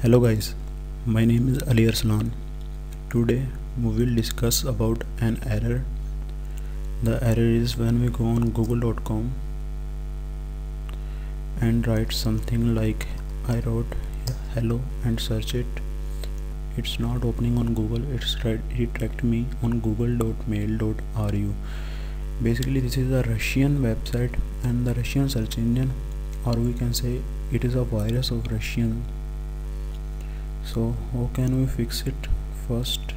hello guys my name is Ali Arslan. Today we will discuss about an error. The error is when we go on google.com and write something like I wrote hello and search it. It's not opening on google it's redirect me on google.mail.ru basically this is a russian website and the russian search engine or we can say it is a virus of russian so how can we fix it? First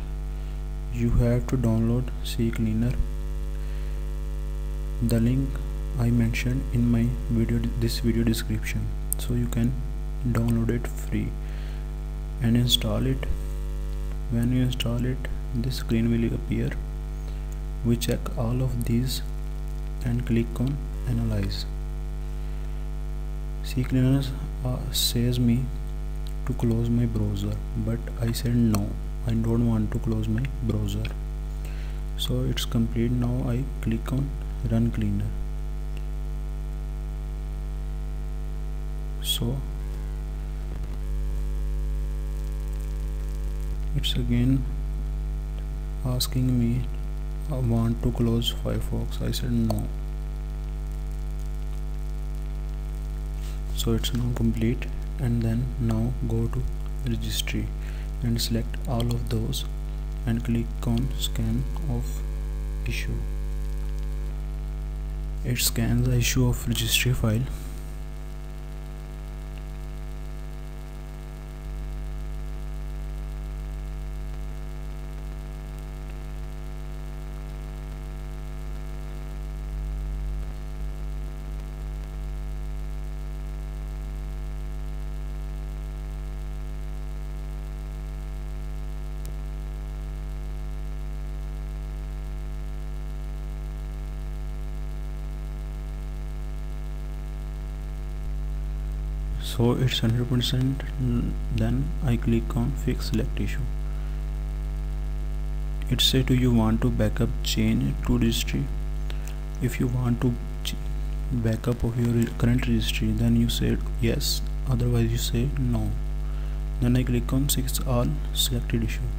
you have to download CCleaner the link I mentioned in my video this video description. So you can download it free and install it. When you install it this screen will appear. We check all of these and click on analyze. CCleaner uh, says me to close my browser but I said no. I don't want to close my browser. So it's complete. Now I click on run cleaner. So it's again asking me I want to close Firefox. I said no. So it's now complete and then now go to registry and select all of those and click on scan of issue. It scans the issue of registry file so it's 100% then I click on fix select issue. It say do you want to backup change to registry? If you want to backup of your current registry then you say yes. Otherwise you say no. Then I click on fix all selected issue.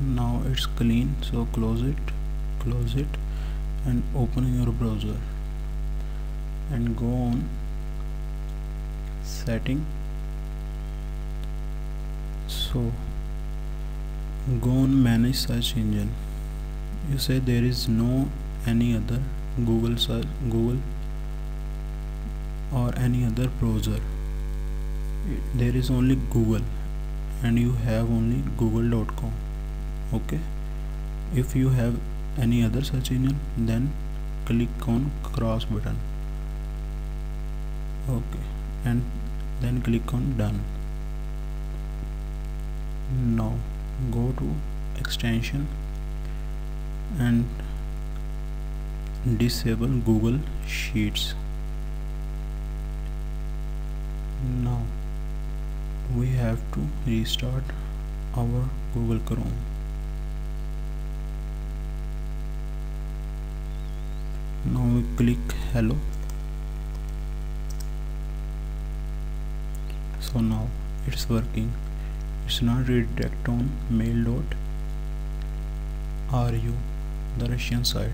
Now it's clean so close it close it and open your browser. And go on setting. So go on manage search engine. You say there is no any other google search google or any other browser. There is only google and you have only google.com okay? If you have any other search engine then click on cross button okay? And then click on done. Now go to extension and disable google sheets. Now we have to restart our google chrome. Now we click hello so now it's working. It's not redirect on mail dot ru the Russian side